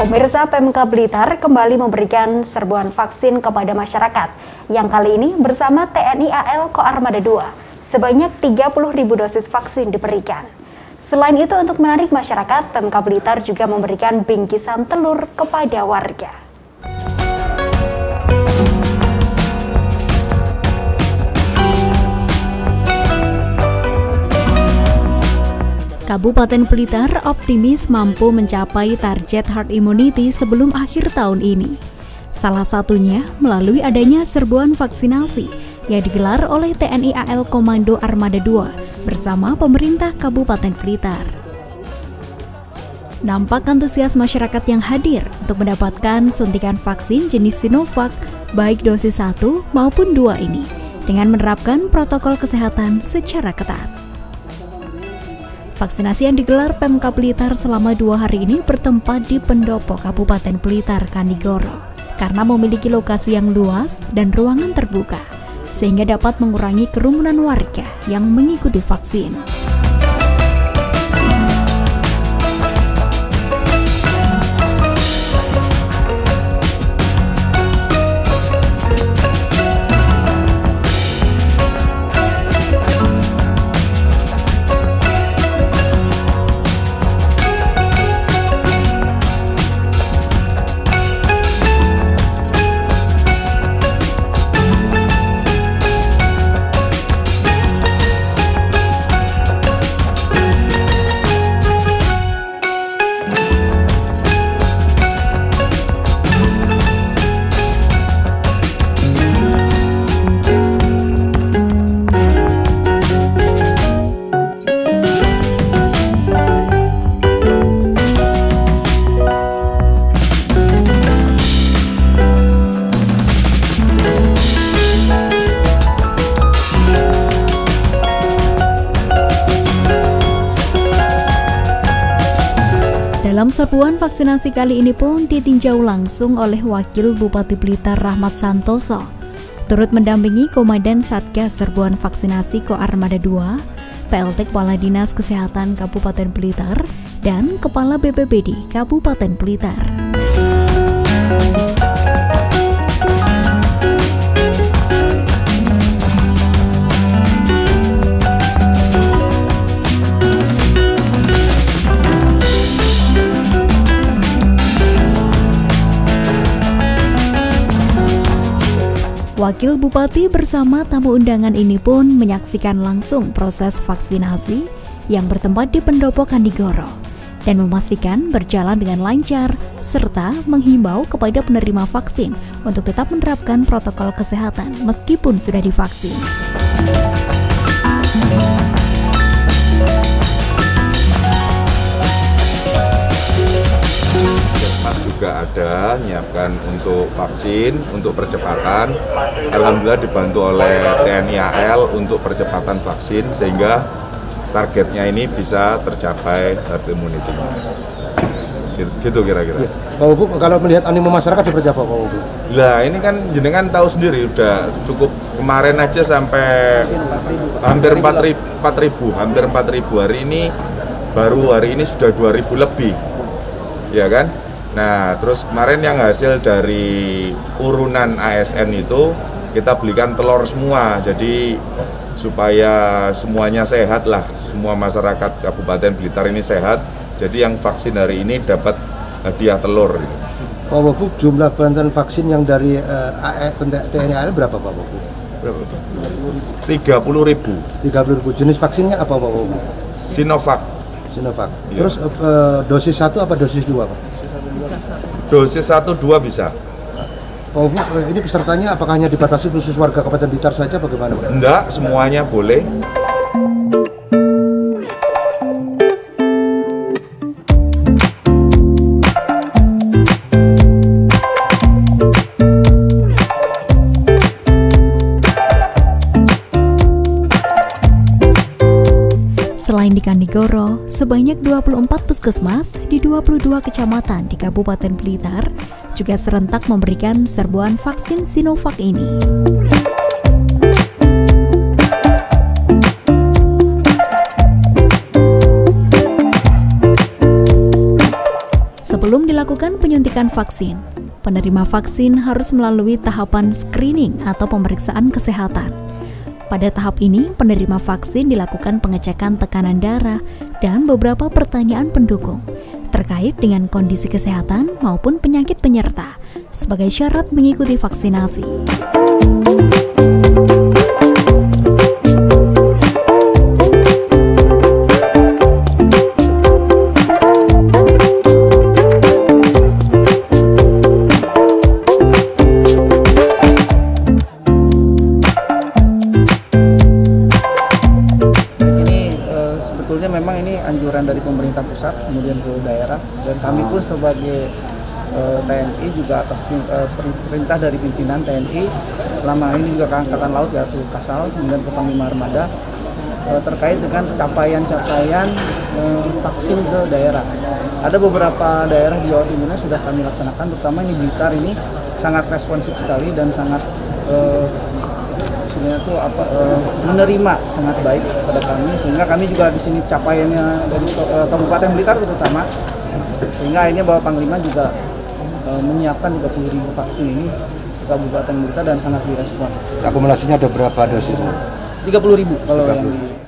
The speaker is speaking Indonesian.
Pemirsa PMK Blitar kembali memberikan serbuan vaksin kepada masyarakat yang kali ini bersama TNI AL Koarmada 2. Sebanyak 30.000 dosis vaksin diberikan. Selain itu untuk menarik masyarakat, PMK Blitar juga memberikan bingkisan telur kepada warga. Kabupaten Blitar optimis mampu mencapai target herd immunity sebelum akhir tahun ini. Salah satunya melalui adanya serbuan vaksinasi yang digelar oleh TNI AL Komando Armada 2 bersama pemerintah Kabupaten Blitar. Nampak antusias masyarakat yang hadir untuk mendapatkan suntikan vaksin jenis Sinovac baik dosis 1 maupun 2 ini dengan menerapkan protokol kesehatan secara ketat. Vaksinasi yang digelar Pemka Blitar selama dua hari ini bertempat di pendopo Kabupaten Blitar, Kanigoro, karena memiliki lokasi yang luas dan ruangan terbuka, sehingga dapat mengurangi kerumunan warga yang mengikuti vaksin. Dalam serbuan vaksinasi kali ini pun ditinjau langsung oleh Wakil Bupati Blitar Rahmat Santoso. Turut mendampingi Komandan Satgas Serbuan Vaksinasi Ko Armada 2, PLT Kepala Dinas Kesehatan Kabupaten Blitar, dan Kepala BPBD Kabupaten Blitar. Wakil Bupati bersama tamu undangan ini pun menyaksikan langsung proses vaksinasi yang bertempat di Pendopo Kandigoro dan memastikan berjalan dengan lancar serta menghimbau kepada penerima vaksin untuk tetap menerapkan protokol kesehatan meskipun sudah divaksin. Juga ada menyiapkan untuk vaksin, untuk percepatan. Alhamdulillah dibantu oleh TNI AL untuk percepatan vaksin sehingga targetnya ini bisa tercapai herd immunity. Gitu kira-kira. Ya. Pak Bu, kalau melihat animo masyarakat seperti apa Pak Bu? Lah ini kan jenengan tahu sendiri udah cukup kemarin aja sampai hampir 4.000 hampir 4.000 hari ini baru hari ini sudah 2.000 lebih ya kan Nah, terus kemarin yang hasil dari urunan ASN itu kita belikan telur semua. Jadi supaya semuanya sehat lah, semua masyarakat Kabupaten Blitar ini sehat. Jadi yang vaksin hari ini dapat hadiah telur. Pak Babu, jumlah bantuan vaksin yang dari uh, TNI AL berapa Pak Babu? Berapa? Tiga puluh ribu. Tiga puluh ribu. Jenis vaksinnya apa Pak Babu? Sinovac. Sinovac. Ya. Terus uh, dosis satu apa dosis dua Pak? Dosis satu dua bisa. Oh Bu, ini pesertanya apakah hanya dibatasi khusus warga Kabupaten Blitar saja bagaimana? Enggak, semuanya boleh. Di Kandigoro, sebanyak 24 puskesmas di 22 kecamatan di Kabupaten Blitar juga serentak memberikan serbuan vaksin Sinovac ini. Sebelum dilakukan penyuntikan vaksin, penerima vaksin harus melalui tahapan screening atau pemeriksaan kesehatan. Pada tahap ini, penerima vaksin dilakukan pengecekan tekanan darah dan beberapa pertanyaan pendukung terkait dengan kondisi kesehatan maupun penyakit penyerta sebagai syarat mengikuti vaksinasi. Memang ini anjuran dari pemerintah pusat kemudian ke daerah dan kami pun sebagai eh, TNI juga atas eh, per- perintah dari pimpinan TNI selama ini juga ke Angkatan Laut yaitu Kasal kemudian ke Panglima Armada eh, terkait dengan capaian-capaian vaksin ke daerah. Ada beberapa daerah di Jawa Timurnya sudah kami laksanakan, terutama ini Blitar ini sangat responsif sekali dan sangat istilahnya tuh apa eh, menerima sangat baik kepada kami sehingga kami juga di sini capaiannya dari eh, Kabupaten Blitar terutama sehingga akhirnya Bapak Panglima juga eh, menyiapkan 30.000 vaksin ini ke Kabupaten Blitar dan sangat direspon Akumulasinya ada berapa dosis? 30.000 kalau yang di